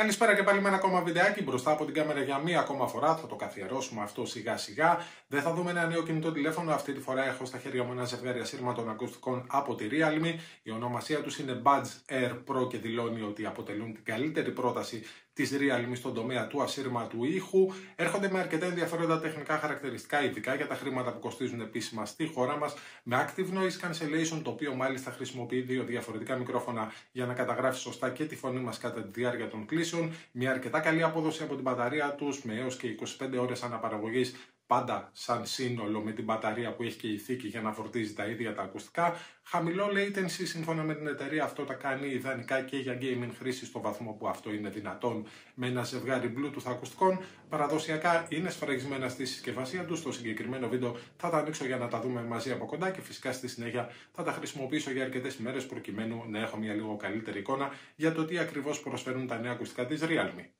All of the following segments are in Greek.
Καλησπέρα και πάλι με ένα ακόμα βιντεάκι μπροστά από την κάμερα για μία ακόμα φορά. Θα το καθιερώσουμε αυτό σιγά σιγά. Δεν θα δούμε ένα νέο κινητό τηλέφωνο. Αυτή τη φορά έχω στα χέρια μου ένα ζευγάρι ασύρματων ακουστικών από τη Realme. Η ονομασία τους είναι Buds Air Pro και δηλώνει ότι αποτελούν την καλύτερη πρόταση της Realme στον τομέα του ασύρματου ήχου. Έρχονται με αρκετά ενδιαφέροντα τεχνικά χαρακτηριστικά, ειδικά για τα χρήματα που κοστίζουν επίσημα στη χώρα μας, με Active Noise Cancellation, το οποίο μάλιστα χρησιμοποιεί δύο διαφορετικά μικρόφωνα για να καταγράφεις σωστά και τη φωνή μας κατά τη διάρκεια των κλήσεων. Μια αρκετά καλή απόδοση από την μπαταρία τους, με έως και 25 ώρες αναπαραγωγής πάντα σαν σύνολο με την μπαταρία που έχει και η θήκη για να φορτίζει τα ίδια τα ακουστικά. Χαμηλό latency σύμφωνα με την εταιρεία αυτό τα κάνει ιδανικά και για gaming χρήση στο βαθμό που αυτό είναι δυνατόν με ένα ζευγάρι bluetooth ακουστικών. Παραδοσιακά είναι σφραγισμένα στη συσκευασία τους. Στο συγκεκριμένο βίντεο θα τα ανοίξω για να τα δούμε μαζί από κοντά και φυσικά στη συνέχεια θα τα χρησιμοποιήσω για αρκετές ημέρε προκειμένου να έχω μια λίγο καλύτερη εικόνα για το τι ακριβώς προσφέρουν τα νέα ακουστικά της Realme.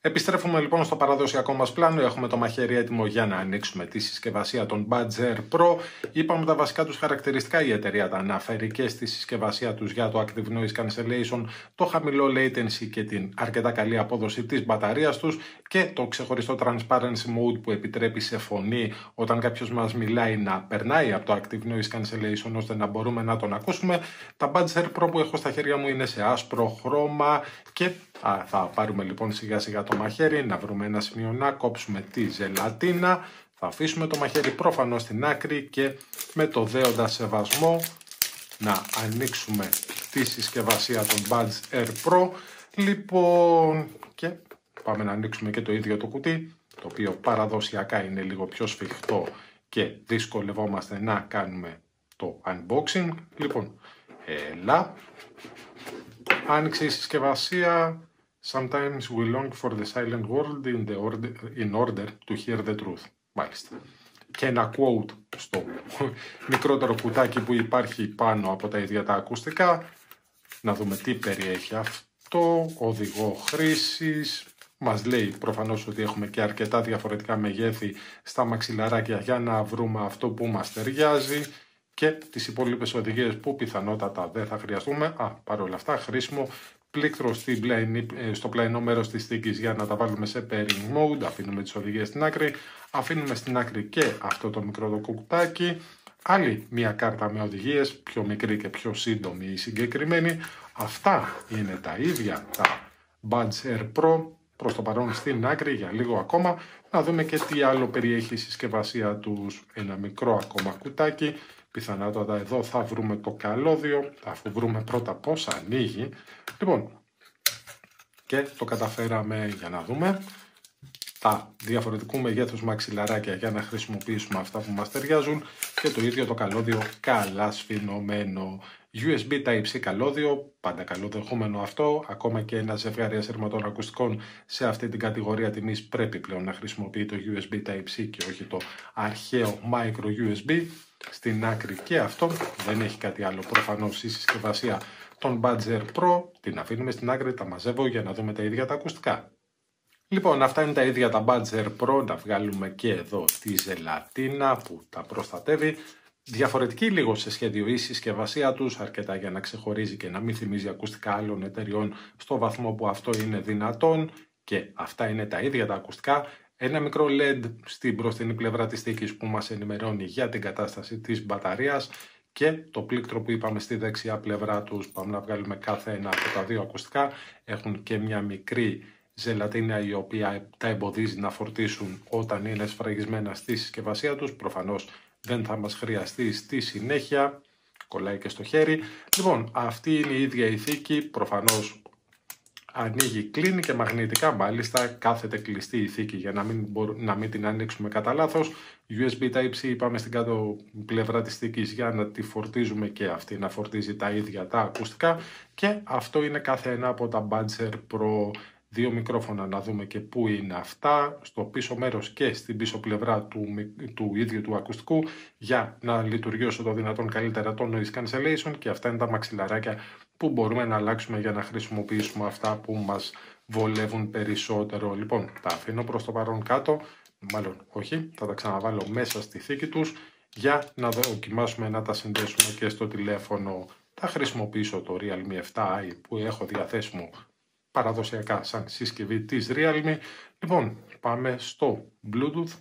Επιστρέφουμε λοιπόν στο παραδοσιακό μας πλάνο. Έχουμε το μαχαίρι έτοιμο για να ανοίξουμε τη συσκευασία των Badger Pro. Είπαμε τα βασικά τους χαρακτηριστικά. Η εταιρεία τα αναφέρει και στη συσκευασία τους για το Active Noise Cancellation, το χαμηλό latency και την αρκετά καλή απόδοση της μπαταρίας τους και το ξεχωριστό Transparency Mode που επιτρέπει σε φωνή όταν κάποιος μας μιλάει να περνάει από το Active Noise Cancellation ώστε να μπορούμε να τον ακούσουμε. Τα Badger Pro που έχω στα χέρια μου είναι σε άσπρο χρώμα και Α, θα πάρουμε λοιπόν σιγά σιγά το μαχαίρι, να βρούμε ένα σημείο να κόψουμε τη ζελατίνα. Θα αφήσουμε το μαχαίρι πρόφανο στην άκρη και με το δέοντα σεβασμό να ανοίξουμε τη συσκευασία των Buds Air Pro. Λοιπόν, και πάμε να ανοίξουμε και το ίδιο το κουτί, το οποίο παραδοσιακά είναι λίγο πιο σφιχτό και δυσκολευόμαστε να κάνουμε το unboxing. Λοιπόν, έλα. Άνοιξε η συσκευασία, Sometimes we long for the silent world in, the order, in order to hear the truth. Μάλιστα. Και ένα quote στο μικρότερο κουτάκι που υπάρχει πάνω από τα ίδια τα ακουστικά. Να δούμε τι περιέχει αυτό. Οδηγό χρήσης. Μας λέει προφανώς ότι έχουμε και αρκετά διαφορετικά μεγέθη στα μαξιλαράκια για να βρούμε αυτό που μας ταιριάζει και τις υπόλοιπες οδηγίες που πιθανότατα δεν θα χρειαστούμε. Α, παρόλα αυτά χρήσιμο πλήκτρο ε, στο πλαϊνό μέρος της θήκης για να τα βάλουμε σε pairing mode, αφήνουμε τις οδηγίες στην άκρη, αφήνουμε στην άκρη και αυτό το μικρό το κουτάκι, άλλη μία κάρτα με οδηγίες, πιο μικρή και πιο σύντομη ή συγκεκριμένη. Αυτά είναι τα ίδια τα Buds Air Pro, προς το παρόν στην άκρη για λίγο ακόμα, να δούμε και τι άλλο περιέχει η συσκευασία τους, ένα μικρό ακόμα κουτάκι, πιθανότατα εδώ θα βρούμε το καλώδιο, αφού βρούμε πρώτα πώς ανοίγει. Λοιπόν, και το καταφέραμε για να δούμε τα διαφορετικού μεγέθους μαξιλαράκια για να χρησιμοποιήσουμε αυτά που μας ταιριάζουν και το ίδιο το καλώδιο καλά σφινωμένο. USB Type-C καλώδιο, πάντα καλοδεχούμενο αυτό, ακόμα και ένα ζευγάρι ασύρματων ακουστικών σε αυτή την κατηγορία τιμής πρέπει πλέον να χρησιμοποιεί το USB Type-C και όχι το αρχαίο Micro USB στην άκρη και αυτό δεν έχει κάτι άλλο. Προφανώς η συσκευασία των Badger Pro την αφήνουμε στην άκρη, τα μαζεύω για να δούμε τα ίδια τα ακουστικά. Λοιπόν, αυτά είναι τα ίδια τα Badger Pro, να βγάλουμε και εδώ τη ζελατίνα που τα προστατεύει. Διαφορετική λίγο σε σχέδιο η συσκευασία τους, αρκετά για να ξεχωρίζει και να μην θυμίζει ακουστικά άλλων εταιριών στο βαθμό που αυτό είναι δυνατόν και αυτά είναι τα ίδια τα ακουστικά. Ένα μικρό LED στην μπροστινή πλευρά της θήκης που μας ενημερώνει για την κατάσταση της μπαταρίας και το πλήκτρο που είπαμε στη δεξιά πλευρά τους, πάμε να βγάλουμε κάθε ένα από τα δύο ακουστικά, έχουν και μια μικρή ζελατίνα η οποία τα εμποδίζει να φορτίσουν όταν είναι σφραγισμένα στη συσκευασία τους. Προφανώς δεν θα μας χρειαστεί στη συνέχεια, κολλάει και στο χέρι. Λοιπόν, αυτή είναι η ίδια η θήκη, προφανώς ανοίγει, κλείνει και μαγνητικά μάλιστα κάθεται κλειστή η θήκη για να μην, να μην την ανοίξουμε κατά λάθος. USB Type-C είπαμε στην κάτω πλευρά της θήκης για να τη φορτίζουμε και αυτή να φορτίζει τα ίδια τα ακουστικά και αυτό είναι κάθε ένα από τα Badger Pro δύο μικρόφωνα να δούμε και πού είναι αυτά στο πίσω μέρος και στην πίσω πλευρά του, του ίδιου του ακουστικού για να λειτουργεί όσο το δυνατόν καλύτερα το noise cancellation και αυτά είναι τα μαξιλαράκια που μπορούμε να αλλάξουμε για να χρησιμοποιήσουμε αυτά που μας βολεύουν περισσότερο. Λοιπόν, τα αφήνω προς το παρόν κάτω, μάλλον όχι, θα τα ξαναβάλω μέσα στη θήκη τους για να δοκιμάσουμε να τα συνδέσουμε και στο τηλέφωνο. Θα χρησιμοποιήσω το Realme 7i που έχω διαθέσιμο παραδοσιακά σαν συσκευή της Realme. Λοιπόν, πάμε στο Bluetooth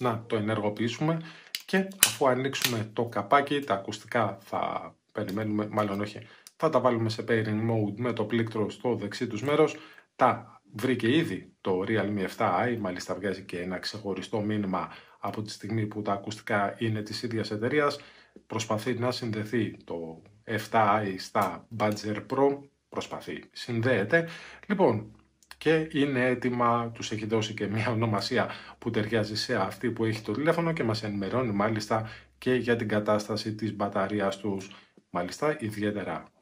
να το ενεργοποιήσουμε και αφού ανοίξουμε το καπάκι, τα ακουστικά θα περιμένουμε, μάλλον όχι, θα τα βάλουμε σε pairing mode με το πλήκτρο στο δεξί τους μέρος, τα βρήκε ήδη το Realme 7i, μάλιστα βγάζει και ένα ξεχωριστό μήνυμα από τη στιγμή που τα ακουστικά είναι της ίδιας εταιρείας. Προσπαθεί να συνδεθεί το 7i στα Badger Pro, προσπαθεί, συνδέεται. Λοιπόν, και είναι έτοιμα, τους έχει δώσει και μια ονομασία που ταιριάζει σε αυτή που έχει το τηλέφωνο και μας ενημερώνει μάλιστα και για την κατάσταση της μπαταρίας τους. Μάλιστα, ιδιαίτερα ε,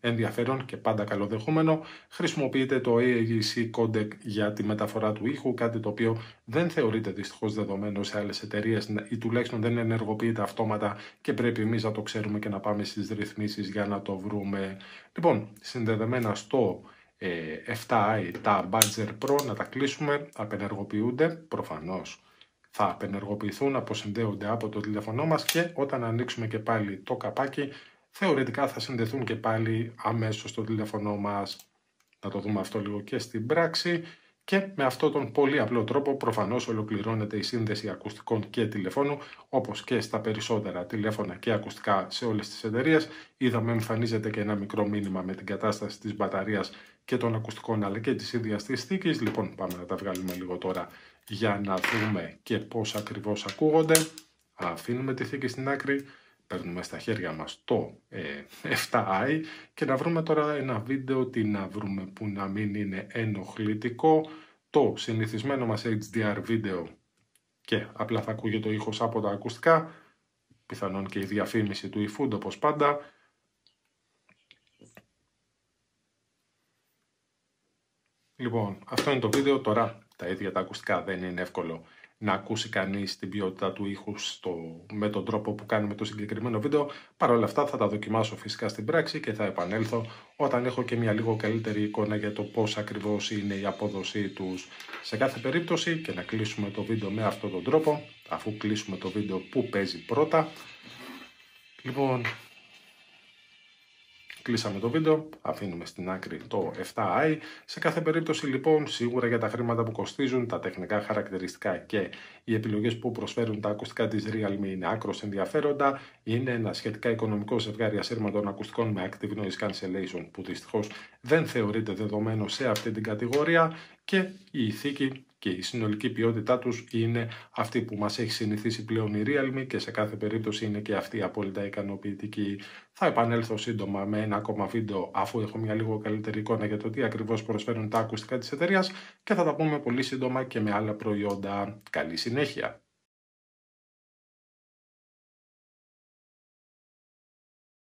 ενδιαφέρον και πάντα καλοδεχούμενο, χρησιμοποιείται το AAC codec για τη μεταφορά του ήχου, κάτι το οποίο δεν θεωρείται δυστυχώς δεδομένο σε άλλες εταιρείες ή τουλάχιστον δεν ενεργοποιείται αυτόματα και πρέπει εμείς να το ξέρουμε και να πάμε στις ρυθμίσεις για να το βρούμε. Λοιπόν, συνδεδεμένα στο 7i ε, τα Badger Pro να τα κλείσουμε, απενεργοποιούνται προφανώς θα απενεργοποιηθούν, αποσυνδέονται από το τηλέφωνό μας και όταν ανοίξουμε και πάλι το καπάκι θεωρητικά θα συνδεθούν και πάλι αμέσως στο τηλέφωνό μας. Να το δούμε αυτό λίγο και στην πράξη. Και με αυτόν τον πολύ απλό τρόπο προφανώς ολοκληρώνεται η σύνδεση ακουστικών και τηλεφώνου όπως και στα περισσότερα τηλέφωνα και ακουστικά σε όλες τις εταιρείες. Είδαμε εμφανίζεται και ένα μικρό μήνυμα με την κατάσταση της μπαταρίας και των ακουστικών αλλά και της ίδιας της θήκης. Λοιπόν πάμε να τα βγάλουμε λίγο τώρα για να δούμε και πώς ακριβώς ακούγονται. Αφήνουμε τη θήκη στην άκρη παίρνουμε στα χέρια μας το 7i ε, και να βρούμε τώρα ένα βίντεο τι να βρούμε που να μην είναι ενοχλητικό. Το συνηθισμένο μας HDR βίντεο και απλά θα ακούγεται το ήχος από τα ακουστικά πιθανόν και η διαφήμιση του eFood όπως πάντα. Λοιπόν, αυτό είναι το βίντεο. Τώρα τα ίδια τα ακουστικά δεν είναι εύκολο να ακούσει κανείς την ποιότητα του ήχους στο, με τον τρόπο που κάνουμε το συγκεκριμένο βίντεο. Παρ' όλα αυτά θα τα δοκιμάσω φυσικά στην πράξη και θα επανέλθω όταν έχω και μια λίγο καλύτερη εικόνα για το πώς ακριβώς είναι η απόδοσή τους. Σε κάθε περίπτωση και να κλείσουμε το βίντεο με αυτόν τον τρόπο, αφού κλείσουμε το βίντεο που παίζει πρώτα. Λοιπόν, Κλείσαμε το βίντεο, αφήνουμε στην άκρη το 7i. Σε κάθε περίπτωση λοιπόν, σίγουρα για τα χρήματα που κοστίζουν, τα τεχνικά χαρακτηριστικά και οι επιλογές που προσφέρουν τα ακουστικά της Realme είναι άκρος ενδιαφέροντα. Είναι ένα σχετικά οικονομικό ζευγάρι ασύρματων ακουστικών με Active Noise Cancellation που δυστυχώς δεν θεωρείται δεδομένο σε αυτή την κατηγορία και η ηθίκη και η συνολική ποιότητά τους είναι αυτή που μας έχει συνηθίσει πλέον η Realme και σε κάθε περίπτωση είναι και αυτή απόλυτα ικανοποιητική. Θα επανέλθω σύντομα με ένα ακόμα βίντεο αφού έχω μια λίγο καλύτερη εικόνα για το τι ακριβώς προσφέρουν τα ακουστικά της εταιρείας και θα τα πούμε πολύ σύντομα και με άλλα προϊόντα. Καλή συνέχεια!